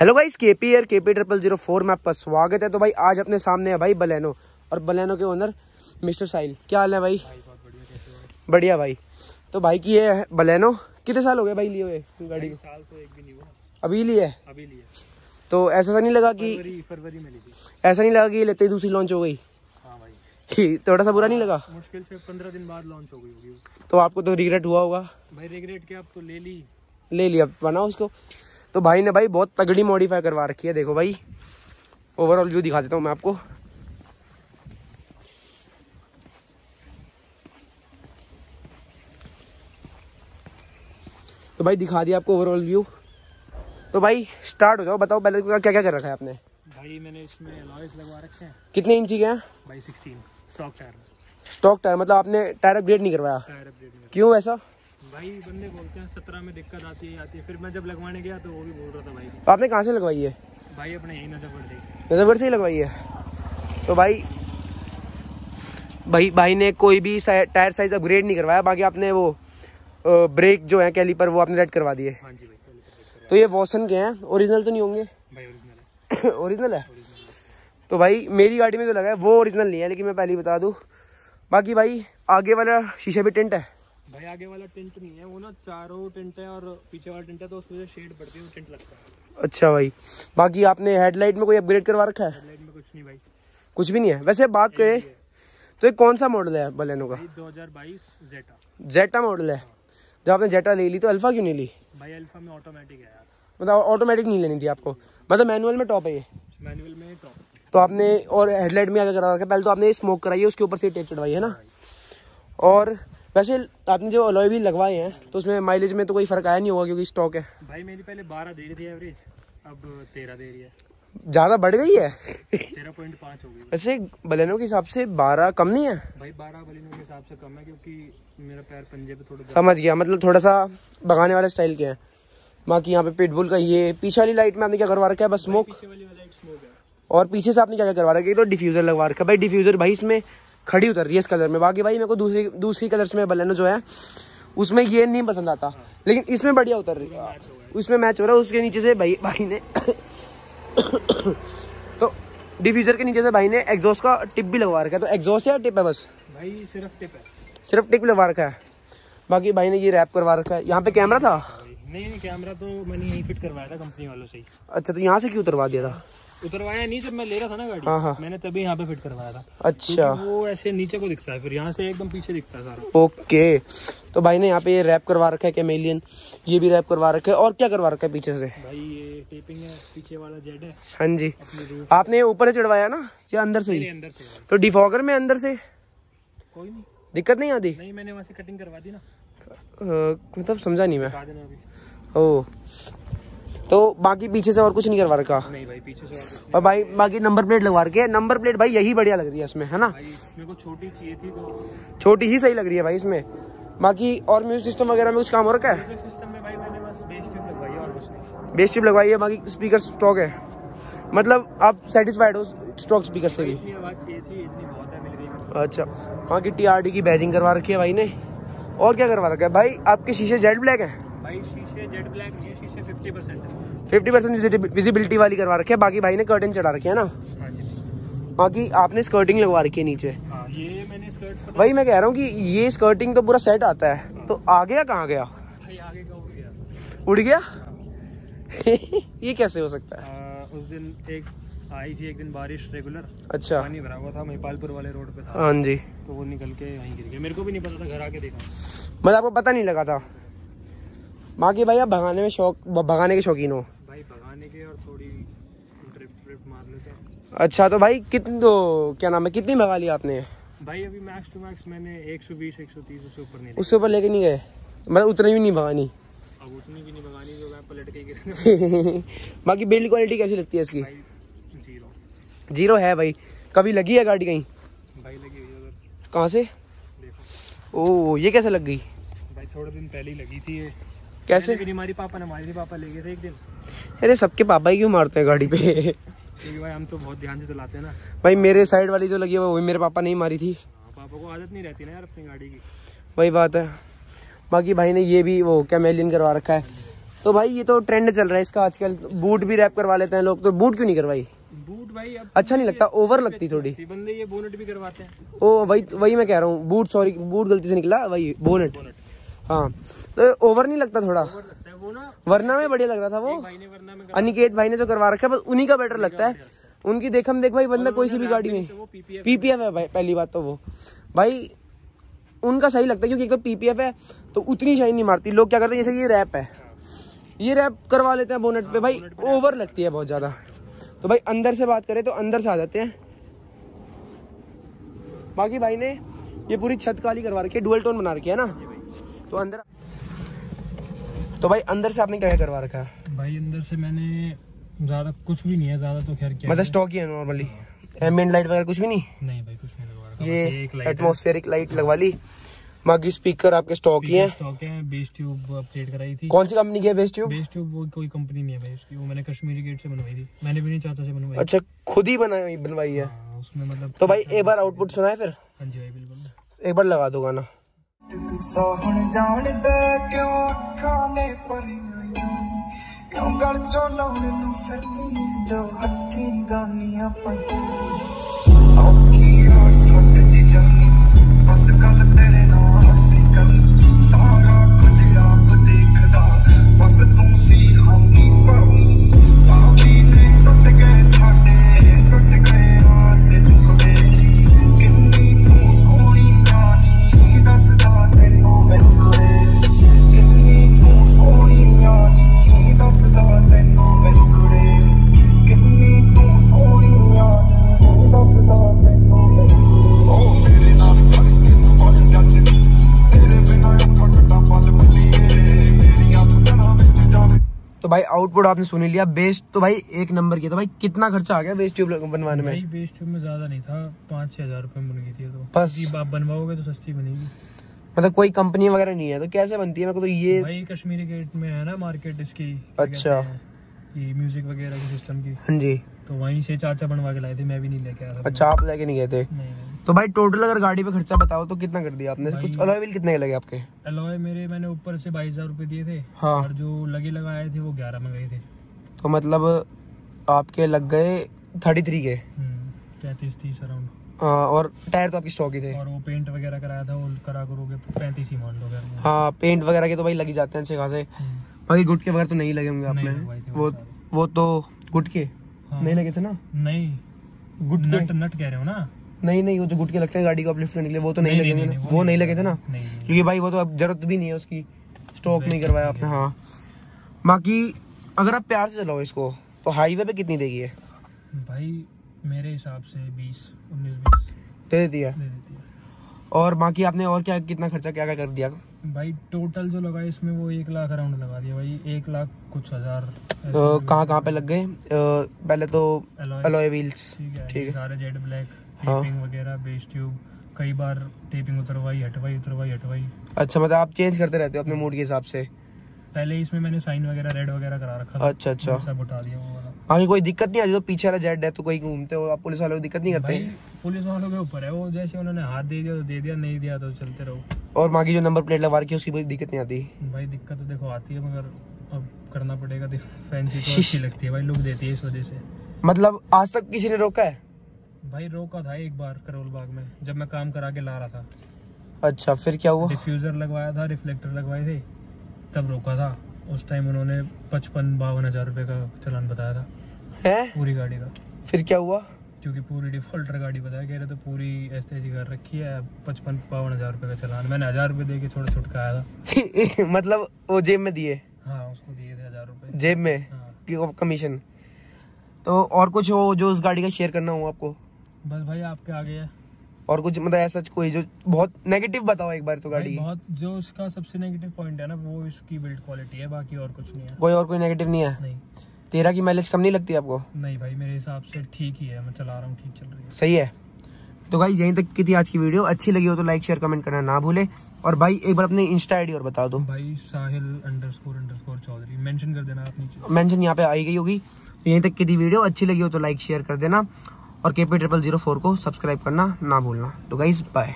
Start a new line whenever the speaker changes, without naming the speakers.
Hello guys KP air KP triple zero four में आपका स्वागत है। तो भाई आज अपने सामने है भाई बलेनो और बलेनो के ओनर मिस्टर साहिल। क्या हाल है भाई? बढ़िया भाई। तो भाई की ये है बलेनो कितने साल हो गए भाई लिए हुए गाड़ी
साल तो एक भी नहीं हुआ।
अभी लिए?
अभी लिए।
तो ऐसा नहीं लगा कि
फरवरी में
ऐसा नहीं लगा कि ये लेते ही दूसरी लॉन्च हो गई?
हाँ भाई।
कि थोड़ा सा बुरा नहीं लगा?
मुश्किल से पंद्रह दिन बाद लॉन्च हो गई होगी
तो आपको तो रिग्रेट हुआ होगा।
भाई रिग्रेट के अब तो ले ली।
ले लिया बनाओ उसको। तो भाई ने भाई बहुत तगड़ी मॉडिफाई करवा रखी है देखो भाई। ओवरऑल व्यू दिखा देता हूँ मैं आपको। तो भाई दिखा दिया आपको ओवरऑल व्यू तो भाई स्टार्ट हो जाओ बताओ पहले क्या क्या कर रखा है आपने?
भाई मैंने इसमें लॉयस लगवा रखे हैं।
कितने इंची के हैं?
भाई sixteen stock tyre
stock tyre मतलब आपने टायर अपग्रेड नहीं करवाया?
टायर अपग्रेड
क्यों ऐसा
भाई बंदे बोलते हैं सत्रह में दिक्कत आती है आती है। फिर मैं जब लगवाने गया तो वो भी बोल रहा था भाई।
तो आपने कहाँ से लगवाई है?
भाई अपने यही नज़र पड़ गई
नजरगढ़ से ही लगवाई है? तो भाई भाई भाई ने कोई भी सा- टायर साइज़ अपग्रेड नहीं करवाया बाकी आपने वो ब्रेक जो है कैलीपर वो आपने रेड करवा दिए।
हाँ जी भाई तो
तो ये वॉसन के हैं? ओरिजिनल तो नहीं होंगे?
भाई ओरिजिनल है।
है? तो भाई मेरी गाड़ी में जो लगा है वो ओरिजिनल नहीं है लेकिन मैं पहले ही बता दूँ। बाकी भाई आगे वाला शीशे भी टेंट है।
भाई आगे वाला टेंट नहीं है वो ना चारों टेंट है और पीछे वाला टेंट है तो उस वजह शेड पड़ती है वो टेंट लगता है।
अच्छा भाई बाकी आपने हेडलाइट में कोई अपग्रेड करवा रखा है?
हेडलाइट में कुछ नहीं भाई।
कुछ भी नहीं है? वैसे बात करें तो ये कौन सा मॉडल है बलेनो का?
भाई 2022 जेटा
जेटा मॉडल है। जब आपने जेटा ले ली तो अल्फ़ा क्यों नहीं ली?
भाई अल्फ़ा में ऑटोमेटिक है यार।
मतलब ऑटोमेटिक नहीं लेनी थी आपको। मतलब मैनुअल में टॉप है ये।
मैनुअल में टॉप
तो आपने और हेडलाइट में क्या करा रखा पहले तो आपने स्मोक कराई है उसके ऊपर से टेप चढ़वाई है ना? और वैसे आपने जो अलॉय भी लगवाए हैं तो उसमें माइलेज में तो कोई फ़र्क आया नहीं होगा क्योंकि स्टॉक है।
भाई मेरी पहले 12 दे रही थी एवरेज अब 13 दे रही है।
ज़्यादा बढ़ गई है?
13.5 हो गई।
वैसे बलेनो के हिसाब से बारह कम नहीं है?
भाई 12 बलिनों के हिसाब से कम है क्योंकि मेरा पैर पंजे पे थोड़ा
समझ गया मतलब थोड़ा सा भगाने वाले स्टाइल के हैं। बाकी यहाँ पे पिटबुल का ये पीछे वाली लाइट में आपने क्या करवा रखा है? बस स्मोक
पीछे वाली वाला एक स्मोक है।
और पीछे से आपने क्या क्या करवा रखा है? तो डिफ्यूजर लगवा रखा है। भाई डिफ्यूजर भाई इसमें खड़ी उतर रही है इस कलर में। बाकी भाई मेरे को दूसरी दूसरी कलर्स में बलेनो जो है उसमें ये नहीं पसंद आता। लेकिन इसमें बढ़िया उतर रही है। उसमें मैच हो रहा है उसके नीचे से भाई भाई ने तो डिफ्यूजर के नीचे से भाई ने एग्जॉस्ट का टिप भी लगवा रखा है। तो एग्जॉस्ट है या टिप है बस?
भाई सिर्फ़ टिप है।
सिर्फ़ टिप लगवा रखा है। बाकी भाई ने ये रैप करवा रखा है। यहाँ पे कैमरा था?
नहीं नहीं कैमरा तो मैंने यहीं फिट करवाया था कंपनी वालों से ही।
अच्छा तो यहाँ से क्यों उतरवा दिया था?
उतरवाया नहीं जब मैं ले रहा था ना गाड़ी
हाँ, हाँ।
मैंने तभी यहाँ पे फिट करवाया था।
अच्छा।
वो ऐसे नीचे को दिखता है फिर यहाँ से एकदम पीछे दिखता है सारा।
ओके। तो भाई ने यहाँ पे ये रैप करवा रखा है कैमेलियन ये भी रैप करवा रखा है और क्या करवा रखा है पीछे से?
भाई ये टेपिंग है पीछे वाला जेड है।
हाँ जी। आपने ऊपर से चढ़वाया ना या अंदर से ही?
अंदर से।
तो डिफॉगर में अंदर से?
कोई नहीं।
दिक्कत नहीं आती?
नहीं मैंने वहाँ से कटिंग करवा दी ना।
मतलब समझा नहीं मैं। ओ। तो बाकी पीछे से और कुछ नहीं करवा रखा?
नहीं भाई पीछे से और
और भाई बाकी नंबर प्लेट लगवा रखे नंबर प्लेट भाई यही बढ़िया लग रही है इसमें है ना?
मेरे को छोटी चाहिए थी तो
छोटी ही सही लग रही है भाई इसमें। बाकी और म्यूज़िक सिस्टम वगैरह में कुछ काम हो रखा है?
म्यूज़िक सिस्टम में भाई मैंने बस बेस ट्यूब लगवाई है
बाकी स्पीकर स्टॉक है। मतलब आप सेटिस्फाइड हो स्टॉक स्पीकर से भी। अच्छा वहाँ की टी की बैजिंग करवा रखी है भाई ने। और क्या करवा रखा है? भाई आपके शीशे जेड ब्लैक है?
भाई ब्लैक शीशे fifty percent
fifty percent visibility वाली करवा रखी है बाकी भाई ने कर्टन चढ़ा रखे है ना?
हाँ
बाकी आपने स्कर्टिंग लगवा रखी है नीचे।
हाँ ये मैंने स्कर्ट
वही मैं कह रहा हूँ कि ये स्कर्टिंग तो पूरा सेट आता है। तो आ गया कहाँ गया?
हो
उड़ गया। ये कैसे हो सकता है?
आ, उस दिन एक आई थी एक दिन बारिश रेगुलर
अच्छा।
पानी भरा हुआ था महिपालपुर वाले रोड पे था।
हाँ जी।
तो वो निकल के वहीं गिर गया। मेरे को भी नहीं पता था घर आके देखा।
मतलब आपको पता नहीं लगा था? बाकी भाई आप भगाने में शौक भगाने के शौकीन हो।
भाई भगाने के और थोड़ी ड्रिफ्ट ड्रिफ्ट मार लेते हैं।
अच्छा तो भाई कितनी तो क्या नाम है कितनी भगा ली आपने?
भाई अभी मैक्स टू मैक्स मैंने 120 130 उससे ऊपर नहीं
उससे ऊपर लेके नहीं गए? मतलब उतनी भी नहीं भगानी।
अब उतनी भी नहीं भगानी जो मैं पलट के गिर।
बाकी बिल्ड क्वालिटी कैसी लगती है इसकी?
ज़ीरो
ज़ीरो है भाई। कभी लगी है गाड़ी कहीं?
भाई लगी है
कहाँ से? ओ ये कैसे लग गई?
भाई थोड़े दिन पहले ही लगी थी ये।
कैसे?
भी नहीं मारी पापा ने मारी थी पापा ले गए थे एक दिन।
अरे सबके पापा ही क्यों मारते हैं गाड़ी पे?
भाई हम तो बहुत ध्यान से चलाते हैं ना।
भाई मेरे साइड वाली जो लगी है वो वही मेरे पापा नहीं मारी थी।
हाँ, पापा को आदत नहीं रहती ना यार अपनी गाड़ी की।
वही बात है। बाकी भाई ने ये भी वो कैमेलियन करवा रखा है। तो भाई ये तो ट्रेंड चल रहा है इसका आजकल। बूट भी रैप करवा लेते हैं लोग। तो बूट क्यों नहीं करवाई?
बूट भाई अब
अच्छा नहीं लगता? ओवर लगती थोड़ी।
बंदे ये बोनट भी करवाते हैं।
ओ वही वही मैं कह रहा हूँ। बूट सॉरी बूट गलती से निकला? वही बोनेट हाँ। तो ओवर नहीं लगता थोड़ा।
है
वरना में बढ़िया लग रहा था वो। अनिकेत भाई ने जो करवा रखा है बस उन्हीं का बेटर लगता है। उनकी देखम देख भाई बंदा कोई सी भी गाड़ी में
पीपीएफ
पीपीएफ है भाई पहली बात तो वो। भाई उनका सही लगता है क्योंकि एक तो पीपीएफ है तो उतनी शाइन नहीं मारती। लोग क्या करते हैं जैसे ये रैप है। ये रैप करवा लेते हैं बोनेट पे। भाई ओवर लगती है बहुत ज़्यादा। तो भाई अंदर से बात करें तो अंदर से आ जाते हैं। बाकी भाई ने ये पूरी छत काली करवा रखी है डुअल टोन बना रखी है ना। तो अंदर तो भाई अंदर से आपने क्या क्या करवा रखा? है
भाई अंदर से मैंने ज़्यादा कुछ भी नहीं है ज़्यादा तो खैर क्या
मतलब स्टॉक ही है नॉर्मली एम्बियंट लाइट वगैरह कुछ भी नहीं?
नहीं भाई कुछ नहीं लगवा रखा।
ये
बस एक लाइट
एटमॉस्फेरिक लाइट लगवा ली। बाकी स्पीकर आपके स्टॉक ही है।
स्टॉक है बेस ट्यूब अपडेट कराई थी।
कौन सी कंपनी की है बेस्ट ट्यूब
बेस ट्यूब वो कोई कंपनी नहीं है भाई उसकी वो मैंने कश्मीरी गेट से बनवाई थी। मैंने भी नहीं चाचा से बनवाई।
अच्छा खुद ही बनाई बनवाई है।
हाँ, उसमें मतलब
तो भाई एक बार आउटपुट सुना है फिर।
हाँ जी भाई बिल्कुल।
एक बार लगा दो गाना।
ਗੁੱਸਾ ਹੁਣ ਜਾਣਦਾ ਕਿਉਂ ਅੱਖਾਂ ਨੇ ਭਰੀਆਂ ਕਿਉਂ ਗਲ ਚੋਂ ਲਾਉਣ ਨੂੰ ਫਿਰਦੀ ਜੋ ਹੱਥੀਂ ਗਾਨੀਆਂ ਪਾਈਆਂ ਔਖੀ ਆ ਸੱਟ ਜੀ ਜਾਨੀ ਬਸ ਗੱਲ ਤੇਰੇ ਨਾਲ ਸੀ ਗੱਲ ਸਾਰਾ
आउटपुट आपने सुन लिया बेस्ट तो भाई एक नंबर की तो भाई कितना खर्चा आ गया बेस्ट ट्यूब बनवाने में?
भाई बेस ट्यूब में ज़्यादा नहीं था पाँच छह हज़ार रुपए में बन गई थी तो।
बस।
आप बनवाओगे तो सस्ती बनेगी।
मतलब कोई कंपनी वगैरह नहीं है तो कैसे बनती है? मेरे को तो ये
भाई कश्मीरी गेट में है ना मार्केट इसकी
अच्छा।
ये म्यूज़िक वगैरह के सिस्टम की।
हाँ जी।
तो वहीं से चाचा बनवा के लाए थे मैं भी नहीं लेके आया था।
अच्छा आप लेके नहीं गए थे?
नहीं।
तो भाई टोटल अगर गाड़ी पे खर्चा बताओ तो कितना कर दिया आपने? कुछ अलॉय व्हील कितने के लगे आपके?
अलॉय मेरे मैंने ऊपर से बाईस हज़ार रूपए दिए थे।
हाँ।
और जो लगे लगाए थे वो ग्यारह में गए थे।
तो मतलब आपके लग गए थर्टी थ्री के।
तैतीस तीस अराउंड
हाँ, और टायर तो आपकी स्टॉक ही थे।
और वो पेंट वगैरह कराया था वो करा करोगे पैंतीस ही मान लो
हाँ पेंट वगैरह के तो भाई लग जाते हैं अच्छे खासे।
हम्म,
बाकी गुट के वगैरह तो नहीं लगे होंगे आपने।
वो
वो तो गुट के
हाँ।
नहीं लगे थे ना?
नहीं।
गुट
नट नट कह रहे हो ना?
नहीं नहीं वो जो गुट के लगते हैं गाड़ी को अपलिफ्ट करने के लिए वो तो नहीं,
नहीं,
लगे?
वो
नहीं लगे थे ना। क्योंकि भाई वो तो अब ज़रूरत भी नहीं है उसकी। स्टॉक नहीं करवाया आपने। हाँ। बाकी अगर आप प्यार से चलाओ इसको तो हाईवे पे कितनी देगी है
भाई मेरे हिसाब से बीस उन्नीस बीस।
दे देती है। और बाकी आपने और क्या कितना खर्चा क्या क्या कर दिया?
भाई टोटल जो लगा इसमें वो एक लाख अराउंड लगा दिया भाई। एक लाख कुछ हज़ार।
कहाँ कहाँ पे लग गए? पहले तो अलॉय व्हील्स
ठीक है। सारे जेड ब्लैक
हाँ।
टेपिंग वगैरह बेस ट्यूब कई बार टेपिंग उतरवाई हटवाई उतरवाई हटवाई।
अच्छा मतलब आप चेंज करते रहते हो अपने मूड के हिसाब से?
पहले इसमें मैंने साइन वगैरह रेड वगैरह करा रखा था।
अच्छा अच्छा।
सब उठा दिया वो वाला।
आगे कोई दिक्कत नहीं आती तो पीछे वाला जेड है तो कोई घूमते हो आप पुलिस वालों को दिक्कत नहीं करते?
भाई पुलिस वालों के ऊपर है वो जैसे उन्होंने हाथ दे दिया तो दे दिया नहीं दिया तो चलते रहो।
और बाकी जो नंबर प्लेट लगवा रखी है उसकी कोई दिक्कत नहीं आती?
भाई दिक्कत तो देखो आती है मगर अब करना पड़ेगा देखो फैंसी तो अच्छी लगती है भाई लुक देती है इस वजह से।
मतलब आज तक किसी ने रोका है?
भाई रोका था एक बार करोल बाग में जब मैं काम करा के ला रहा था।
अच्छा फिर क्या हुआ?
डिफ्यूजर लगवाया था रिफ्लेक्टर लगवाए थे तब रोका था। उस टाइम उन्होंने पचपन बावन हज़ार रुपये का चलान बताया था
है?
पूरी गाड़ी का।
फिर क्या हुआ?
क्योंकि पूरी डिफॉल्टर गाड़ी बताया कह रहे तो पूरी ऐसे ऐसी कर रखी है पचपन बावन हज़ार रुपये का चलान। मैंने हज़ार रुपये दे के छोटा छुटका आया था।
मतलब वो जेब में दिए?
हाँ उसको दिए थे हज़ार रुपये।
जेब में?
हाँ।
कमीशन तो और कुछ हो जो उस गाड़ी का शेयर करना हो आपको?
बस भाई आपके आगे है।
और कुछ मतलब ऐसा कोई जो बहुत नेगेटिव बताओ एक बार तो गाड़ी।
बहुत जो इसका सबसे नेगेटिव पॉइंट है ना वो इसकी बिल्ड क्वालिटी है बाकी और कुछ नहीं है।
कोई और कोई नेगेटिव नहीं है?
नहीं।
तेरह की माइलेज कम नहीं लगती आपको?
नहीं भाई मेरे हिसाब से ठीक ही है मैं चला रहा हूँ ठीक चल रही है।
सही है। तो भाई यहीं तक की थी आज की वीडियो अच्छी लगी हो तो लाइक शेयर कमेंट करना ना भूले। और भाई एक बार अपनी इंस्टा आईडी और बता दो
भाई Sahil underscore underscore Chaudhary mention कर देना आप नीचे।
मेंशन यहाँ पे आई गई होगी। यहीं तक की थी वीडियो अच्छी लगी हो तो लाइक शेयर कर देना। और K P triple zero four को सब्सक्राइब करना ना भूलना। तो गाइज़ बाय